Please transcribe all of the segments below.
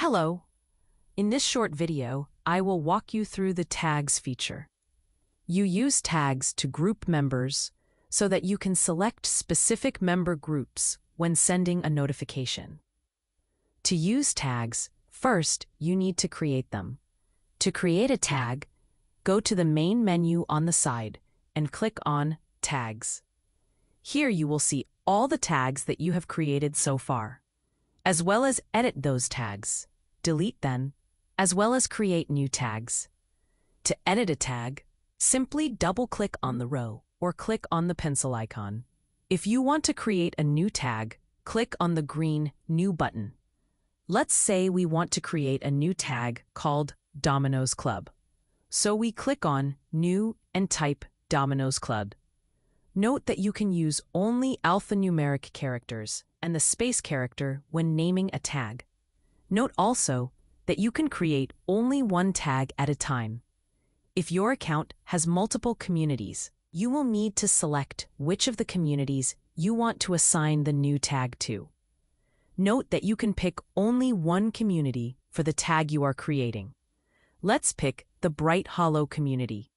Hello. In this short video, I will walk you through the Tags feature. You use tags to group members so that you can select specific member groups when sending a notification. To use tags, first you need to create them. To create a tag, go to the main menu on the side and click on Tags. Here you will see all the tags that you have created so far, as well as edit those tags, delete them, as well as create new tags. To edit a tag, simply double-click on the row or click on the pencil icon. If you want to create a new tag, click on the green New button. Let's say we want to create a new tag called Domino's Club. So we click on New and type Domino's Club. Note that you can use only alphanumeric characters and the space character when naming a tag. Note also that you can create only one tag at a time. If your account has multiple communities, you will need to select which of the communities you want to assign the new tag to. Note that you can pick only one community for the tag you are creating. Let's pick the Bright Hollow community.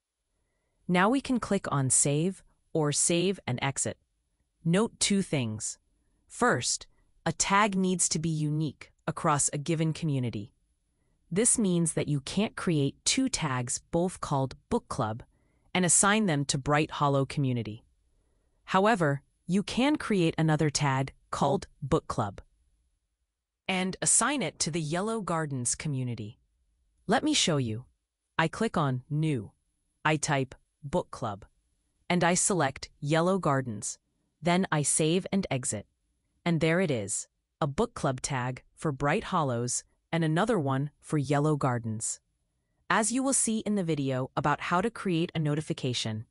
Now we can click on Save or Save and Exit. Note two things. First, a tag needs to be unique across a given community. This means that you can't create two tags both called Book Club and assign them to Bright Hollow Community. However, you can create another tag called Book Club and assign it to the Yellow Gardens community. Let me show you. I click on New. I type Book Club and I select Yellow Gardens. Then I save and exit. And there it is, a book club tag for Bright Hollows and another one for Yellow Gardens. As you will see in the video about how to create a notification,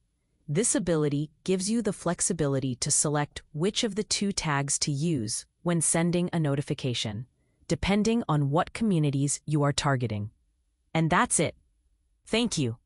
this ability gives you the flexibility to select which of the two tags to use when sending a notification, depending on what communities you are targeting. And that's it. Thank you.